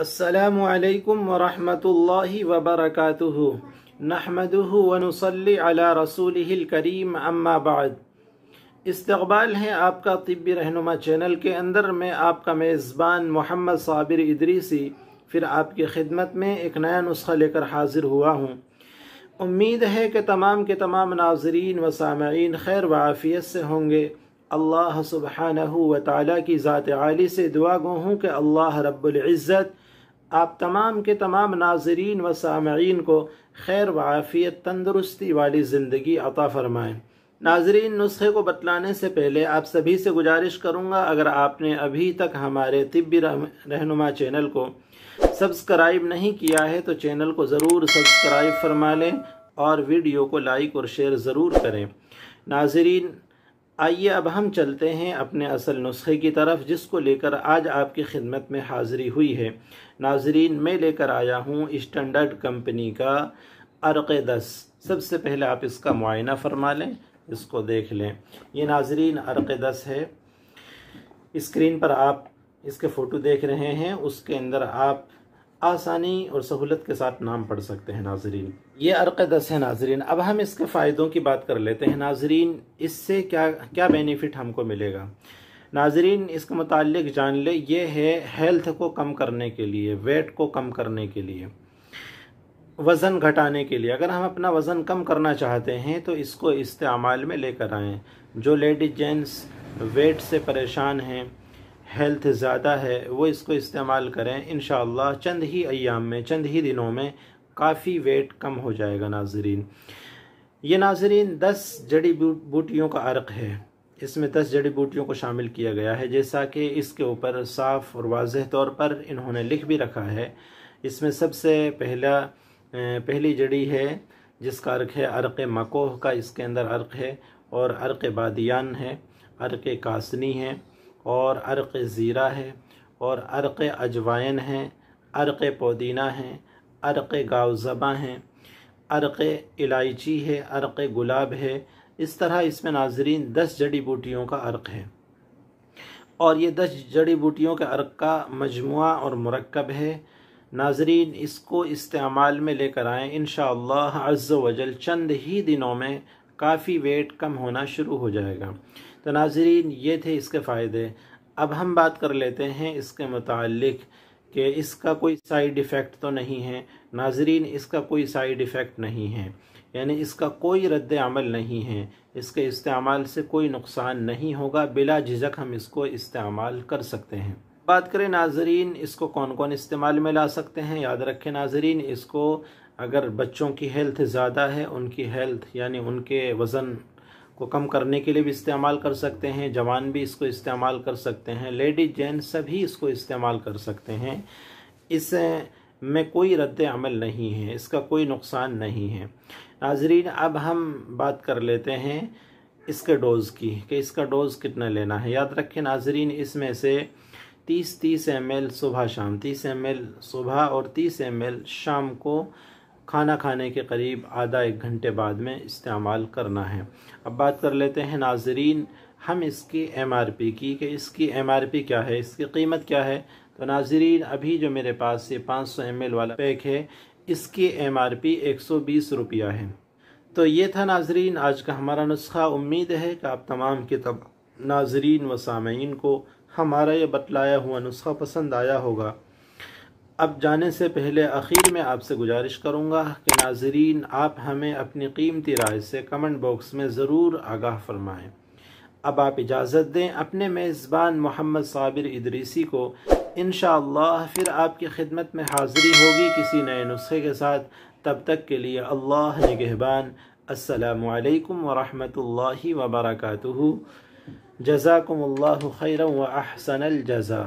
السلام علیکم ورحمۃ اللہ وبرکاتہ۔ نحمده ونصلي على رسوله الكریم اما بعد۔ استقبال ہے آپ کا طبی رہنما چینل کے اندر۔ میں آپ کا میزبان محمد صابر ادریسی۔ پھر آپ کی خدمت میں ایک نیا نسخہ لے کر حاضر ہوا ہوں۔ امید ہے کہ تمام کے تمام ناظرین و سامعین خیر و عافیت سے ہوں گے۔ اللہ سبحانہ و تعالیٰ کی ذات عالی سے دعا گو ہوں کہ اللہ رب العزت آپ تمام کے تمام ناظرین و سامعین کو خیر و عافیت، تندرستی والی زندگی عطا فرمائیں۔ ناظرین، نسخے کو بتلانے سے پہلے آپ سبھی سے گزارش کروں گا، اگر آپ نے ابھی تک ہمارے طبی رہنما چینل کو سبسکرائب نہیں کیا ہے تو چینل کو ضرور سبسکرائب فرما لیں اور ویڈیو کو لائک اور شیئر ضرور کریں۔ ناظرین آئیے اب ہم چلتے ہیں اپنے اصل نسخے کی طرف، جس کو لے کر آج آپ کی خدمت میں حاضری ہوئی ہے۔ ناظرین، میں لے کر آیا ہوں اسٹینڈرڈ کمپنی کا عرق دس سب سے پہلے آپ اس کا معائنہ فرما لیں، اس کو دیکھ لیں۔ یہ ناظرین عرق دس ہے۔ اسکرین پر آپ اس کے فوٹو دیکھ رہے ہیں۔ اس کے اندر آپ آسانی اور سہولت کے ساتھ نام پڑھ سکتے ہیں ناظرین۔ یہ عرق دس ہے ناظرین۔ اب ہم اس کے فائدوں کی بات کر لیتے ہیں۔ ناظرین، اس سے کیا کیا بینیفٹ ہم کو ملے گا؟ ناظرین، اس کے متعلق جان لے، یہ ہے ہیلتھ کو کم کرنے کے لیے ویٹ کو کم کرنے کے لیے، وزن گھٹانے کے لیے۔ اگر ہم اپنا وزن کم کرنا چاہتے ہیں، تو اس کو استعمال میں لے کر آئیں۔ جو لیڈیز جینس ویٹ سے پریشان ہیں ہیلتھ زیادہ ہے، وہ اس کو استعمال کریں۔ انشاءاللہ چند ہی ایام میں، چند ہی دنوں میں کافی ویٹ کم ہو جائے گا ناظرین۔ یہ ناظرین دس جڑی بوٹیوں کا عرق ہے۔ اس میں دس جڑی بوٹیوں کو شامل کیا گیا ہے، جیسا کہ اس کے اوپر صاف اور واضح طور پر انہوں نے لکھ بھی رکھا ہے۔ اس میں سب سے پہلا، پہلی جڑی ہے، جس کا عرق ہے عرق مکوہ کا، اس کے اندر عرق ہے اور عرق بادیان ہے، عرق کاسنی ہے۔ اور عرق زیرہ ہے، اور عرق اجوائن ہے عرق پودینہ ہے عرق گاؤ ہیں، عرق الائچی ہے، عرق گلاب ہے۔ اس طرح اس میں ناظرین دس جڑی بوٹیوں کا عرق ہے۔ اور یہ دس جڑی بوٹیوں کے عرق کا مجموعہ اور مرکب ہے۔ ناظرین، اس کو استعمال میں لے کر آئیں۔ انشاءاللہ عز و جل چند ہی دنوں میں کافی ویٹ کم ہونا شروع ہو جائے گا۔ تو ناظرین، یہ تھے اس کے فائدے۔ اب ہم بات کر لیتے ہیں اس کے متعلق کہ اس کا کوئی سائیڈ ایفیکٹ تو نہیں ہے۔ ناظرین، اس کا کوئی سائیڈ ایفیکٹ نہیں ہے۔ یعنی اس کا کوئی رد عمل نہیں ہے۔ اس کے استعمال سے کوئی نقصان نہیں ہوگا۔ بلا جھجک ہم اس کو استعمال کر سکتے ہیں۔ بات کریں ناظرین، اس کو کون کون استعمال میں لا سکتے ہیں؟ یاد رکھیں ناظرین، اس کو اگر بچوں کی ہیلتھ زیادہ ہے، ان کی ہیلتھ یعنی ان کے وزن کو کم کرنے کے لیے بھی استعمال کر سکتے ہیں، جوان بھی اس کو استعمال کر سکتے ہیں لیڈی جین سبھی اس کو استعمال کر سکتے ہیں۔ اس میں کوئی رد عمل نہیں ہے، اس کا کوئی نقصان نہیں ہے۔ ناظرین، اب ہم بات کر لیتے ہیں اس کے ڈوز کی، کہ اس کا ڈوز کتنا لینا ہے۔ یاد رکھیں ناظرین، اس میں سے تیس تیس ایم ایل صبح شام، تیس ایم ایل صبح اور تیس ایم ایل شام کو کھانا کھانے کے قریب آدھا ایک گھنٹے بعد میں استعمال کرنا ہے۔ اب بات کر لیتے ہیں ناظرین، ہم اس کی ایم آر پی کی کہ اس کی ایم آر پی کیا ہے، اس کی قیمت کیا ہے۔ تو ناظرین، ابھی جو میرے پاس یہ پانچ سو ایم ایل والا پیک ہے، اس کی ایم آر پی ایک سو بیس روپیہ ہے۔ تو یہ تھا ناظرین، آج کا ہمارا نسخہ۔ امید ہے کہ آپ تمام کے ناظرین و سامعین کو ہمارا یہ بتلایا ہوا نسخہ پسند آیا ہوگا۔ اب جانے سے پہلے اخیر میں آپ سے گزارش کروں گا کہ ناظرین، آپ ہمیں اپنی قیمتی رائے سے کمنٹ باکس میں ضرور آگاہ فرمائیں۔ اب آپ اجازت دیں اپنے میزبان محمد صابر ادریسی کو۔ انشاءاللہ پھر آپ کی خدمت میں حاضری ہوگی کسی نئے نسخے کے ساتھ۔ تب تک کے لیے اللہ نگہبان۔ السلام علیکم ورحمۃ اللہ وبرکاتہ۔ جزاکم اللہ خیرا و احسن الجزا